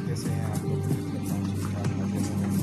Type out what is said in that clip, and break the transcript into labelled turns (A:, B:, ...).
A: कैसे हैं आप? लोग